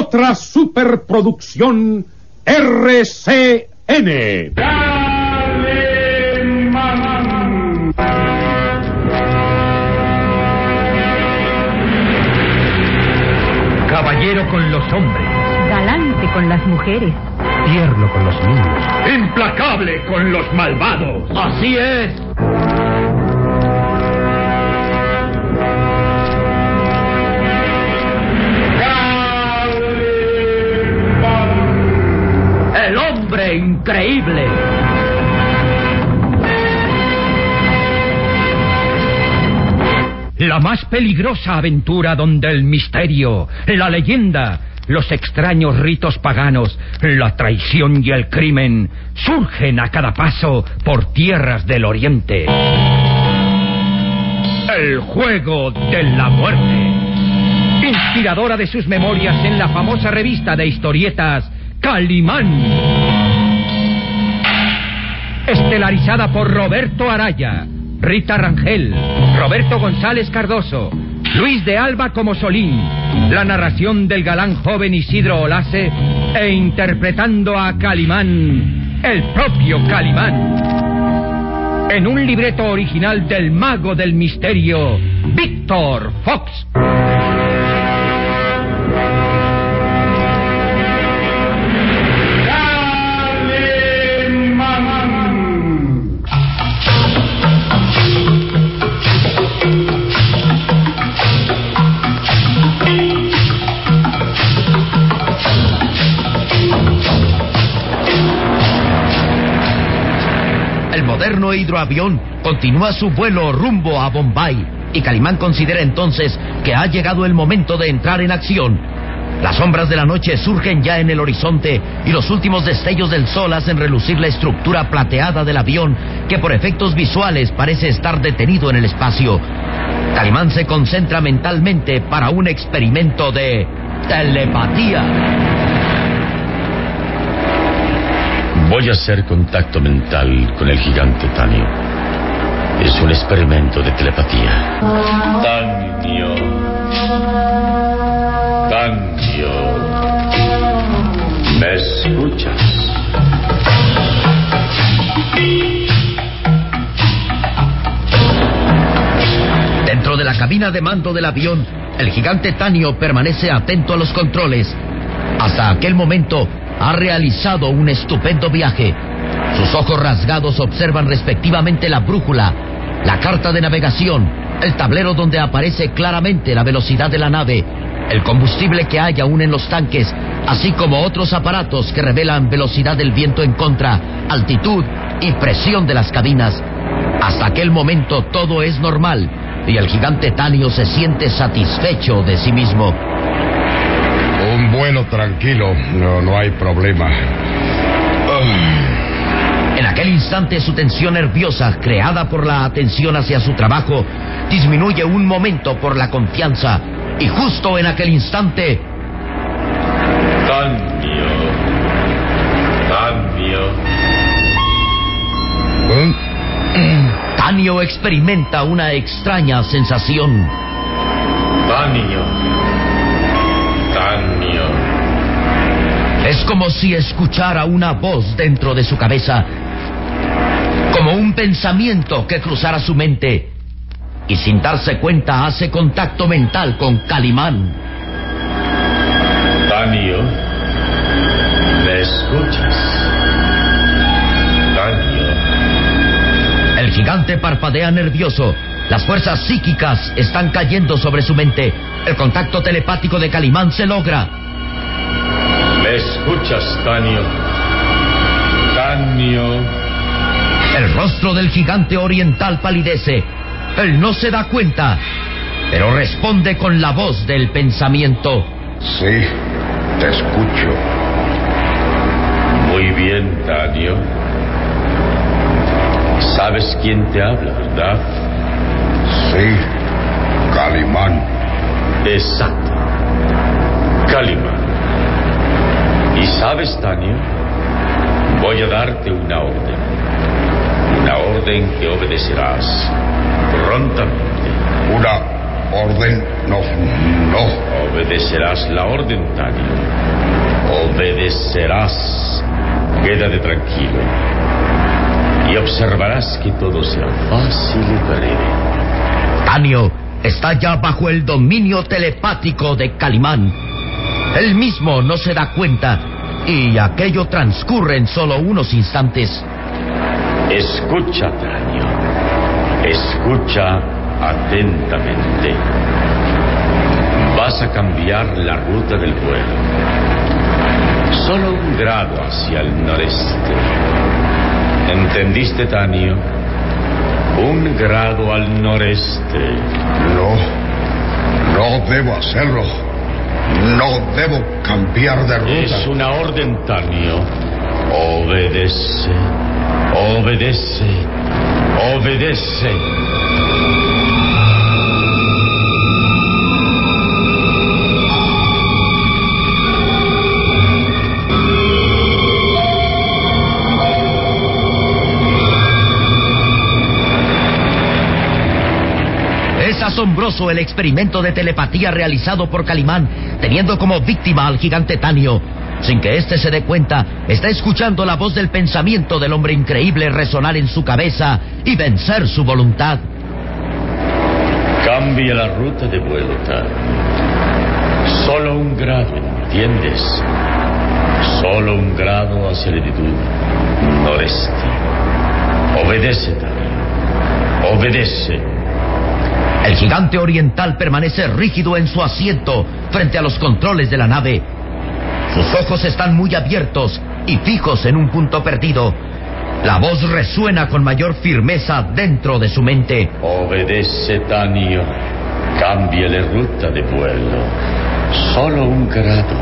otra superproducción RCN. Caballero con los hombres. Galante con las mujeres. Tierno con los niños. Implacable con los malvados. Así es. Increíble. La más peligrosa aventura donde el misterio, la leyenda, los extraños ritos paganos, la traición y el crimen surgen a cada paso por tierras del oriente. El juego de la muerte. Inspiradora de sus memorias en la famosa revista de historietas Calimán. Estelarizada por Roberto Araya, Rita Rangel, Roberto González Cardoso, Luis de Alba como Solín, la narración del galán joven Isidro Olase e interpretando a Calimán, el propio Calimán. En un libreto original del mago del misterio, Víctor Fox. Moderno hidroavión continúa su vuelo rumbo a Bombay y Calimán considera entonces que ha llegado el momento de entrar en acción. Las sombras de la noche surgen ya en el horizonte y los últimos destellos del sol hacen relucir la estructura plateada del avión que por efectos visuales parece estar detenido en el espacio. Calimán se concentra mentalmente para un experimento de telepatía. Voy a hacer contacto mental con el gigante Tanio. Es un experimento de telepatía. Tanio. Tanio. ¿Me escuchas? Dentro de la cabina de mando del avión, el gigante Tanio permanece atento a los controles. Hasta aquel momento ha realizado un estupendo viaje. Sus ojos rasgados observan respectivamente la brújula, la carta de navegación, el tablero donde aparece claramente la velocidad de la nave, el combustible que hay aún en los tanques, así como otros aparatos que revelan velocidad del viento en contra, altitud y presión de las cabinas. Hasta aquel momento todo es normal y el gigante Tanio se siente satisfecho de sí mismo. Un vuelo tranquilo, no, no hay problema. En aquel instante su tensión nerviosa, creada por la atención hacia su trabajo, disminuye un momento por la confianza. Y justo en aquel instante, Tanio. Tanio. Tanio experimenta una extraña sensación. Tanio. Es como si escuchara una voz dentro de su cabeza, como un pensamiento que cruzara su mente. Y sin darse cuenta hace contacto mental con Calimán. Tanio. ¿Me escuchas? Tanio. El gigante parpadea nervioso. Las fuerzas psíquicas están cayendo sobre su mente. El contacto telepático de Calimán se logra. ¿Me escuchas, Tanio? Tanio. El rostro del gigante oriental palidece. Él no se da cuenta, pero responde con la voz del pensamiento. Sí, te escucho. Muy bien, Tanio. ¿Sabes quién te habla, verdad? Sí, Calimán. Exacto. Calimán. ¿Y sabes, Tanio? Voy a darte una orden. Una orden que obedecerás prontamente. Una orden no, no. Obedecerás la orden, Tanio. Obedecerás. Quédate tranquilo. Y observarás que todo será fácil y breve. Tanio está ya bajo el dominio telepático de Calimán. Él mismo no se da cuenta y aquello transcurre en solo unos instantes. Escucha, Tanio. Escucha atentamente. Vas a cambiar la ruta del vuelo. Solo un grado hacia el noreste. ¿Entendiste, Tanio? Un grado al noreste. No, no debo hacerlo. No debo cambiar de ruta. Es una orden, Tanio. Obedece. Obedece. Obedece. Asombroso el experimento de telepatía realizado por Calimán, teniendo como víctima al gigante Tanio. Sin que éste se dé cuenta, está escuchando la voz del pensamiento del hombre increíble resonar en su cabeza y vencer su voluntad. Cambia la ruta de vuelo, Tanio. Solo un grado, ¿entiendes? Solo un grado hacia la latitud noreste. Obedece, Tanio. Obedece. El gigante oriental permanece rígido en su asiento frente a los controles de la nave. Sus ojos están muy abiertos y fijos en un punto perdido. La voz resuena con mayor firmeza dentro de su mente. Obedece, Tanio. Cámbiale ruta de vuelo. Solo un grado.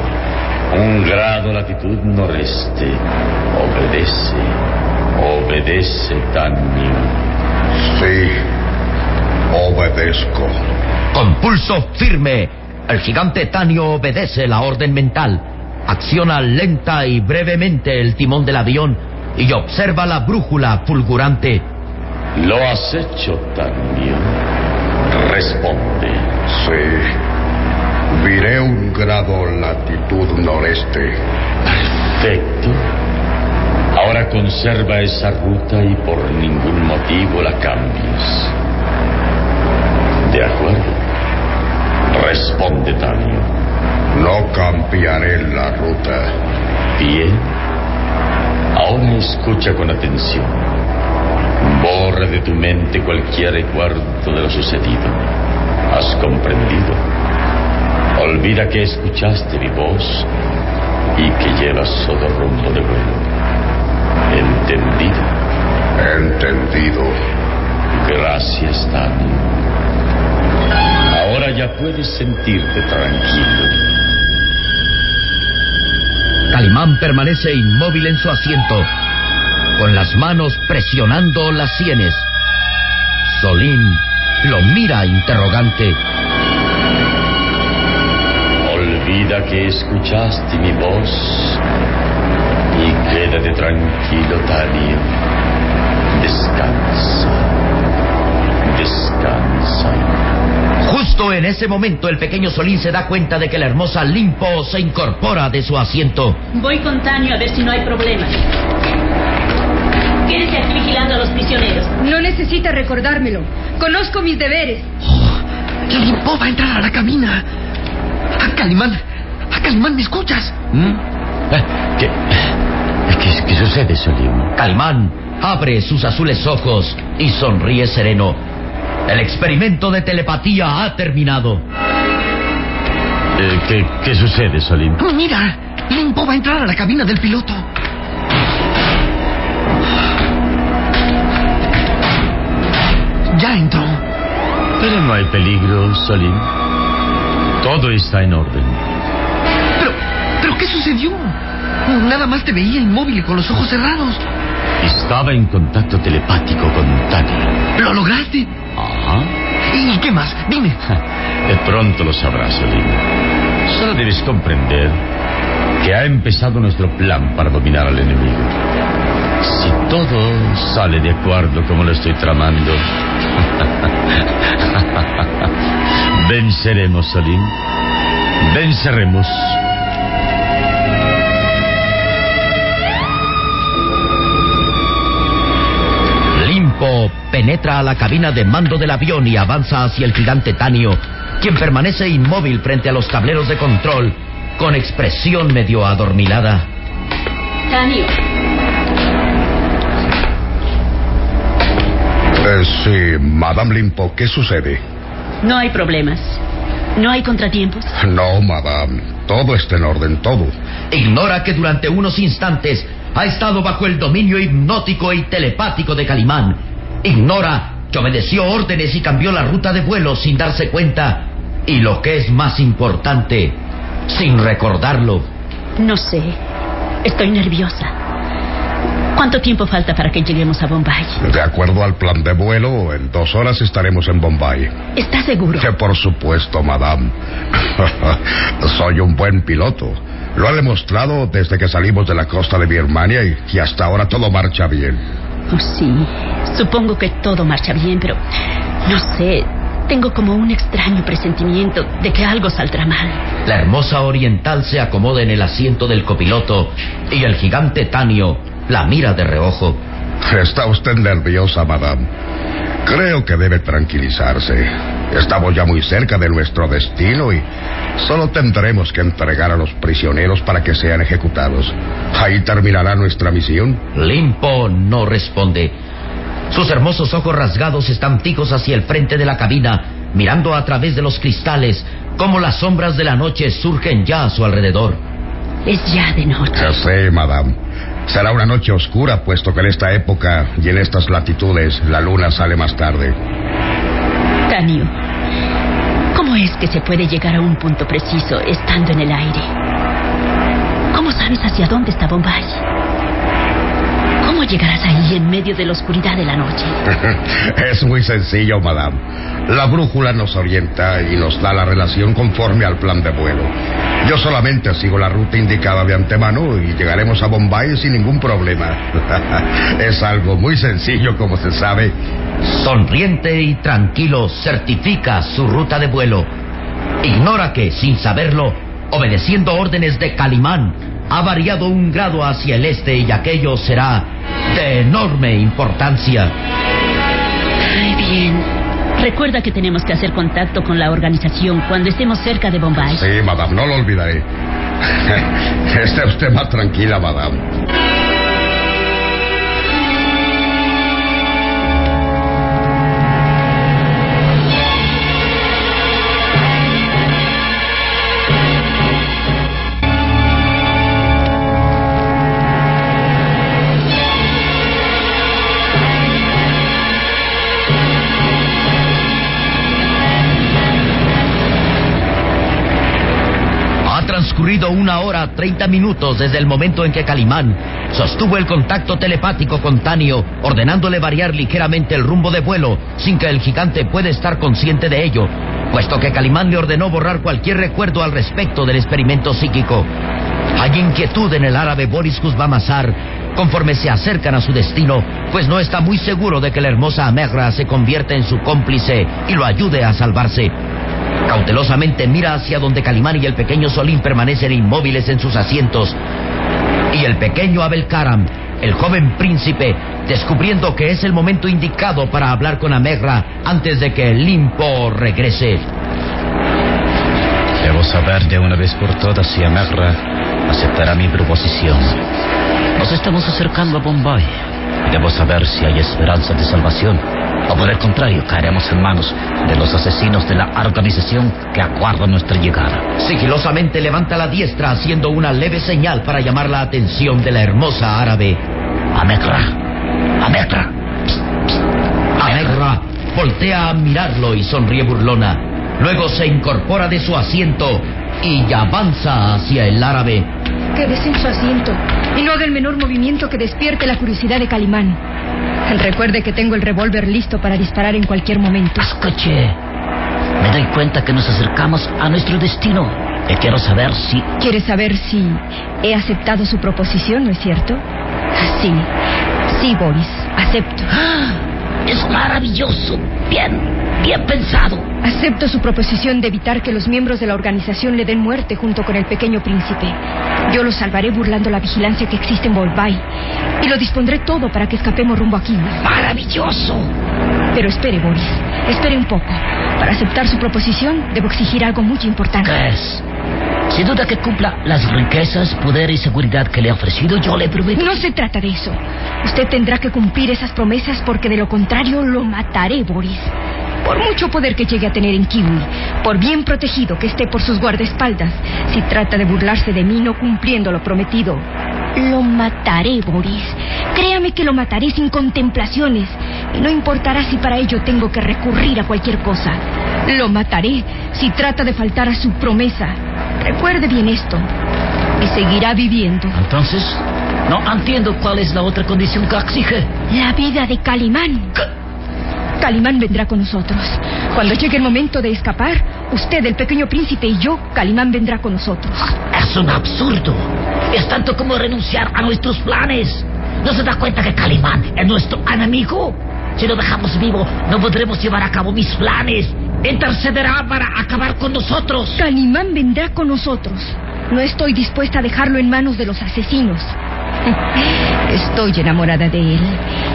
Un grado latitud noreste. Obedece. Obedece, Tanio. Sí, obedezco. Con pulso firme, el gigante Tanio obedece la orden mental. Acciona lenta y brevemente el timón del avión y observa la brújula fulgurante. Lo has hecho, Tanio. Responde. Sí. Viré un grado latitud noreste. Perfecto. Ahora conserva esa ruta y por ningún motivo la cambies. De acuerdo. Responde, Tanio. No cambiaré la ruta. Bien. Ahora escucha con atención. Borra de tu mente cualquier recuerdo de lo sucedido. ¿Has comprendido? Olvida que escuchaste mi voz y que llevas otro rumbo de vuelo. ¿Entendido? Entendido. Gracias, Tanio. Ya puedes sentirte tranquilo. Calimán permanece inmóvil en su asiento, con las manos presionando las sienes. Solín lo mira interrogante. Olvida que escuchaste mi voz y quédate tranquilo. Descansa. Descansa. En ese momento el pequeño Solín se da cuenta de que la hermosa Limpo se incorpora de su asiento. Voy con Tanio a ver si no hay problemas. Quédese aquí vigilando a los prisioneros. No necesita recordármelo. Conozco mis deberes. ¡Que Limpo va a entrar a la cabina! ¡A Calimán! ¡A Calimán, me escuchas! ¿Mm? Eh, ¿Qué, qué, qué sucede, Solín? Calimán abre sus azules ojos y sonríe sereno. El experimento de telepatía ha terminado. Eh, ¿qué, ¿Qué sucede, Solín? ¡Mira! Limpo va a entrar a la cabina del piloto. Ya entró. Pero no hay peligro, Solín. Todo está en orden. Pero, ¿pero qué sucedió? Nada más te veía inmóvil y con los ojos cerrados. Estaba en contacto telepático con Tania. ¿Lo lograste? Ajá. ¿Y qué más? Dime. De pronto lo sabrás, Solín. Solo debes comprender que ha empezado nuestro plan para dominar al enemigo. Si todo sale de acuerdo como lo estoy tramando, venceremos, Solín. Venceremos. Penetra a la cabina de mando del avión y avanza hacia el gigante Tanio, quien permanece inmóvil frente a los tableros de control, con expresión medio adormilada. Tanio, Eh, sí, Madame Limpo, ¿qué sucede? no hay problemas. No hay contratiempos. No, Madame. Todo está en orden, todo. Ignora que durante unos instantes ha estado bajo el dominio hipnótico y telepático de Calimán. Ignora que obedeció órdenes y cambió la ruta de vuelo sin darse cuenta. Y lo que es más importante, sin recordarlo. No sé. Estoy nerviosa. ¿Cuánto tiempo falta para que lleguemos a Bombay? De acuerdo al plan de vuelo, en dos horas estaremos en Bombay. ¿Estás seguro? Que por supuesto, Madame. Soy un buen piloto. Lo he demostrado desde que salimos de la costa de Birmania y, y hasta ahora todo marcha bien. Oh, sí. Supongo que todo marcha bien, pero no sé. Tengo como un extraño presentimiento de que algo saldrá mal. La hermosa oriental se acomoda en el asiento del copiloto y el gigante Tanio la mira de reojo. Está usted nerviosa, Madame. Creo que debe tranquilizarse. Estamos ya muy cerca de nuestro destino y solo tendremos que entregar a los prisioneros para que sean ejecutados. Ahí terminará nuestra misión. Limpo no responde. Sus hermosos ojos rasgados están fijos hacia el frente de la cabina, mirando a través de los cristales cómo las sombras de la noche surgen ya a su alrededor. Es ya de noche. Ya sé, Madame. Será una noche oscura, puesto que en esta época y en estas latitudes la luna sale más tarde. Tanio, ¿cómo es que se puede llegar a un punto preciso estando en el aire? ¿Cómo sabes hacia dónde está Bombay? ¿Cómo llegarás ahí en medio de la oscuridad de la noche? es muy sencillo, Madame. La brújula nos orienta y nos da la relación conforme al plan de vuelo. Yo solamente sigo la ruta indicada de antemano y llegaremos a Bombay sin ningún problema. es algo muy sencillo, como se sabe. Sonriente y tranquilo certifica su ruta de vuelo. Ignora que, sin saberlo, obedeciendo órdenes de Calimán, ha variado un grado hacia el este y aquello será de enorme importancia. Ay, bien. Recuerda que tenemos que hacer contacto con la organización cuando estemos cerca de Bombay. Sí, Madame, no lo olvidaré. Esté usted más tranquila, Madame. Una hora, treinta minutos desde el momento en que Calimán sostuvo el contacto telepático con Tanio, ordenándole variar ligeramente el rumbo de vuelo, sin que el gigante pueda estar consciente de ello, puesto que Calimán le ordenó borrar cualquier recuerdo al respecto del experimento psíquico. Hay inquietud en el árabe Boris Kuzbamasar conforme se acercan a su destino, pues no está muy seguro de que la hermosa Amegra se convierta en su cómplice y lo ayude a salvarse. Cautelosamente mira hacia donde Calimán y el pequeño Solín permanecen inmóviles en sus asientos. Y el pequeño Abel Karam, el joven príncipe, descubriendo que es el momento indicado para hablar con Amegra antes de que el limpo regrese. Debo saber de una vez por todas si Amegra aceptará mi proposición. Nos estamos acercando a Bombay. Y debo saber si hay esperanza de salvación. O por el contrario, caeremos en manos de los asesinos de la organización que aguardan nuestra llegada. Sigilosamente levanta la diestra haciendo una leve señal para llamar la atención de la hermosa árabe. Amegra. Amegra. Amegra voltea a mirarlo y sonríe burlona. Luego se incorpora de su asiento y avanza hacia el árabe. Quédese en su asiento y no haga el menor movimiento que despierte la curiosidad de Calimán. Recuerde que tengo el revólver listo para disparar en cualquier momento. Escuche. Me doy cuenta que nos acercamos a nuestro destino. Y quiero saber si... ¿Quiere saber si he aceptado su proposición, no es cierto? Sí, sí, Boris, acepto. Es maravilloso. Bien, bien pensado. Acepto su proposición de evitar que los miembros de la organización le den muerte junto con el pequeño príncipe. Yo lo salvaré burlando la vigilancia que existe en Volvay. Y lo dispondré todo para que escapemos rumbo aquí. Maravilloso. Pero espere, Boris. Espere un poco. Para aceptar su proposición, debo exigir algo muy importante. ¿Qué es? Sin duda que cumpla las riquezas, poder y seguridad que le he ofrecido, yo le prometo. No se trata de eso. Usted tendrá que cumplir esas promesas porque de lo contrario lo mataré, Boris. Por mucho poder que llegue a tener en Kiwi, por bien protegido que esté por sus guardaespaldas, si trata de burlarse de mí no cumpliendo lo prometido, lo mataré, Boris. Créame que lo mataré sin contemplaciones. Y no importará si para ello tengo que recurrir a cualquier cosa. Lo mataré si trata de faltar a su promesa. Recuerde bien esto. Y seguirá viviendo. Entonces, no entiendo cuál es la otra condición que exige. La vida de Calimán. Calimán vendrá con nosotros. Cuando llegue el momento de escapar, usted, el pequeño príncipe y yo, Calimán vendrá con nosotros. Es un absurdo. Es tanto como renunciar a nuestros planes. ¿No se da cuenta que Calimán es nuestro enemigo? Si lo dejamos vivo, no podremos llevar a cabo mis planes. Intercederá para acabar con nosotros. Calimán vendrá con nosotros. No estoy dispuesta a dejarlo en manos de los asesinos. Estoy enamorada de él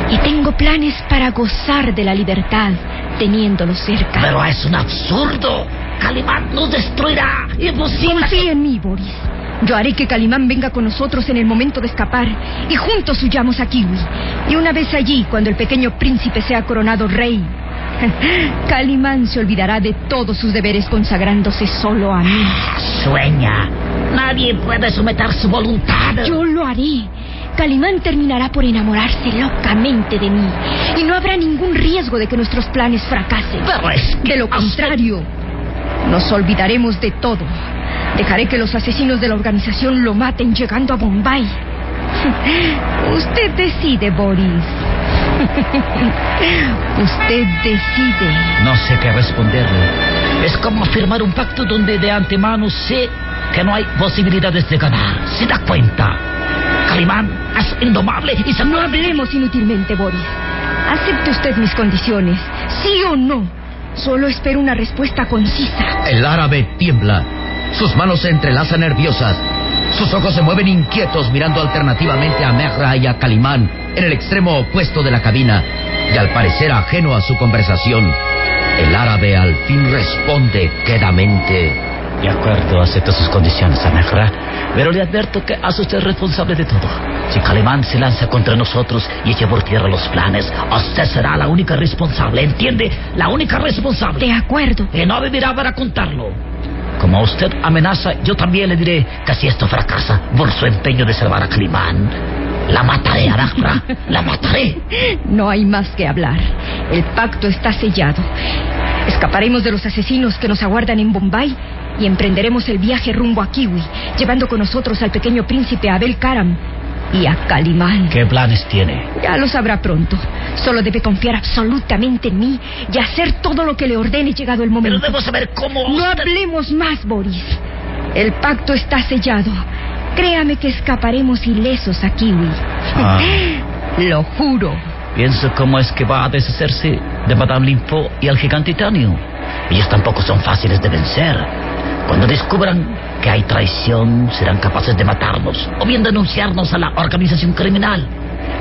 y tengo planes para gozar de la libertad teniéndolo cerca. Pero es un absurdo. Calimán nos destruirá. Imposible. Confía en mí, Boris. Yo haré que Calimán venga con nosotros en el momento de escapar y juntos huyamos a Kiwi. Y una vez allí, cuando el pequeño príncipe sea coronado rey, Calimán se olvidará de todos sus deberes consagrándose solo a mí. Sueña. Nadie puede someter su voluntad. Yo lo haré. Calimán terminará por enamorarse locamente de mí. Y no habrá ningún riesgo de que nuestros planes fracasen. Pero es que De lo contrario, nos olvidaremos de todo. Dejaré que los asesinos de la organización lo maten llegando a Bombay. Usted decide, Boris. Usted decide. No sé qué responderle. Es como firmar un pacto donde de antemano sé que no hay posibilidades de ganar. ¿Se da cuenta? Calimán es indomable y se No hablemos inútilmente, Boris. Acepte usted mis condiciones, sí o no. Solo espero una respuesta concisa. El árabe tiembla. Sus manos se entrelazan nerviosas. Sus ojos se mueven inquietos mirando alternativamente a Mehra y a Calimán en el extremo opuesto de la cabina. Y al parecer ajeno a su conversación, el árabe al fin responde quedamente. De acuerdo, acepto sus condiciones, Amehra. Pero le advierto que es usted responsable de todo. Si Calimán se lanza contra nosotros y echa por tierra los planes, usted será la única responsable, ¿entiende? La única responsable. De acuerdo. Y no vivirá para contarlo. Como usted amenaza, yo también le diré que si esto fracasa por su empeño de salvar a Calimán, la mataré, Amehra. La mataré. No hay más que hablar. El pacto está sellado. Escaparemos de los asesinos que nos aguardan en Bombay y emprenderemos el viaje rumbo a Kiwi, llevando con nosotros al pequeño príncipe Abel Karam y a Calimán. ¿Qué planes tiene? Ya lo sabrá pronto. Solo debe confiar absolutamente en mí y hacer todo lo que le ordene llegado el Pero momento. debo saber cómo... No hablemos más, Boris. El pacto está sellado. Créame que escaparemos ilesos a Kiwi. Ah. Lo juro. Pienso cómo es que va a deshacerse de Madame Limpo y el gigante Tanio. Ellos tampoco son fáciles de vencer. Cuando descubran que hay traición, serán capaces de matarnos o bien denunciarnos a la organización criminal.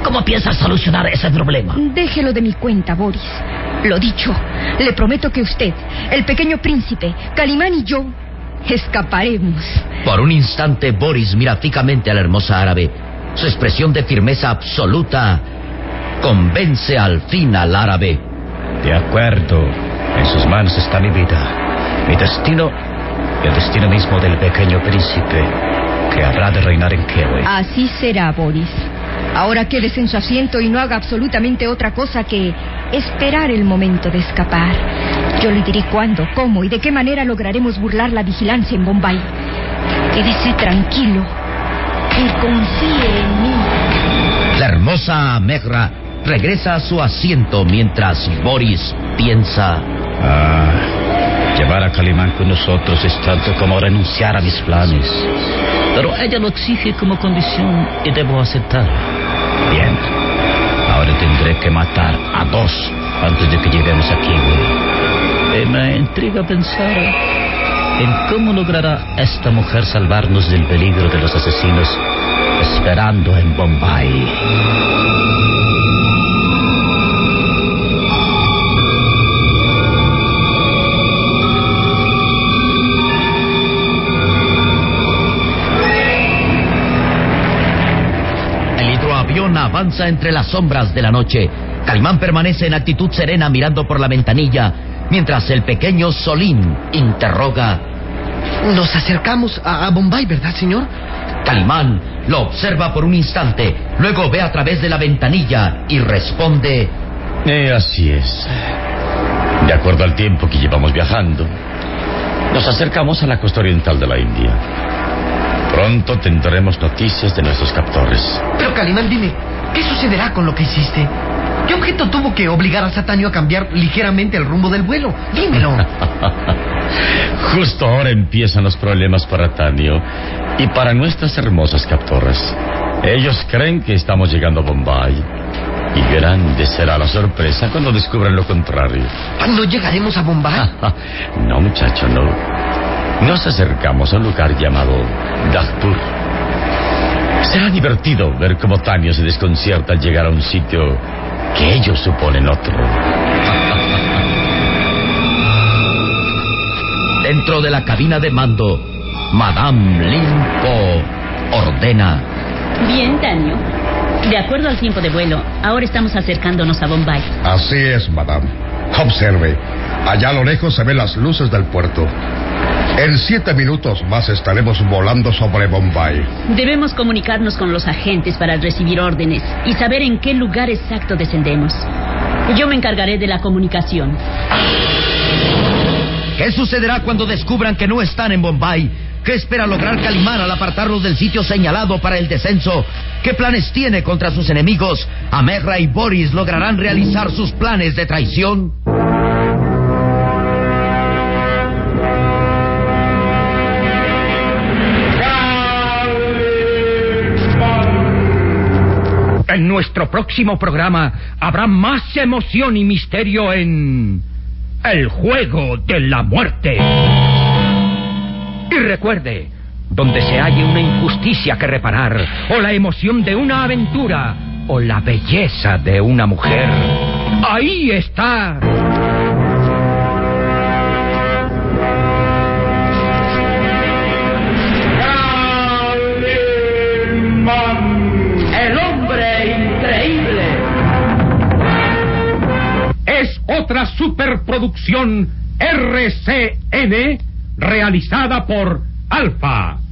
¿Cómo piensas solucionar ese problema? Déjelo de mi cuenta, Boris. Lo dicho, le prometo que usted, el pequeño príncipe, Calimán y yo escaparemos. Por un instante, Boris mira fijamente a la hermosa árabe. Su expresión de firmeza absoluta convence al fin al árabe. De acuerdo. En sus manos está mi vida, mi destino y el destino mismo del pequeño príncipe que habrá de reinar en Kewe. Así será, Boris. Ahora quédese en su asiento y no haga absolutamente otra cosa que esperar el momento de escapar. Yo le diré cuándo, cómo y de qué manera lograremos burlar la vigilancia en Bombay. Quédese tranquilo y confíe en mí. La hermosa Megra regresa a su asiento mientras Boris piensa. Ah, llevar a Calimán con nosotros es tanto como renunciar a mis planes. Pero ella lo exige como condición y debo aceptar. Bien. Ahora tendré que matar a dos antes de que lleguemos aquí, güey. Me intriga pensar en cómo logrará esta mujer salvarnos del peligro de los asesinos esperando en Bombay. El hidroavión avanza entre las sombras de la noche. Calimán permanece en actitud serena mirando por la ventanilla, mientras el pequeño Solín interroga. Nos acercamos a, a Bombay, ¿verdad, señor? Calimán lo observa por un instante, luego ve a través de la ventanilla y responde. Eh, así es. De acuerdo al tiempo que llevamos viajando, nos acercamos a la costa oriental de la India. Pronto tendremos noticias de nuestros captores. Pero Calimán, dime, ¿qué sucederá con lo que hiciste? ¿Qué objeto tuvo que obligar a Satanio a cambiar ligeramente el rumbo del vuelo? Dímelo. Justo ahora empiezan los problemas para Tanio y para nuestras hermosas captoras. Ellos creen que estamos llegando a Bombay. Y grande será la sorpresa cuando descubran lo contrario. ¿No llegaremos a Bombay? no, muchacho, no. Nos acercamos a un lugar llamado Dagpur. Será divertido ver cómo Tanio se desconcierta al llegar a un sitio que ellos suponen otro. Dentro de la cabina de mando, Madame Limpo ordena. Bien, Tanio. De acuerdo al tiempo de vuelo, ahora estamos acercándonos a Bombay. Así es, madame. Observe. Allá a lo lejos se ven las luces del puerto. En siete minutos más estaremos volando sobre Bombay. Debemos comunicarnos con los agentes para recibir órdenes y saber en qué lugar exacto descendemos. Yo me encargaré de la comunicación. ¿Qué sucederá cuando descubran que no están en Bombay? ¿Qué espera lograr Calimán al apartarlos del sitio señalado para el descenso? ¿Qué planes tiene contra sus enemigos? ¿Amerra y Boris lograrán realizar sus planes de traición? En nuestro próximo programa habrá más emoción y misterio en El juego de la muerte. Y recuerde, donde se halle una injusticia que reparar, o la emoción de una aventura, o la belleza de una mujer, ahí está. Otra superproducción RCN realizada por Alfa.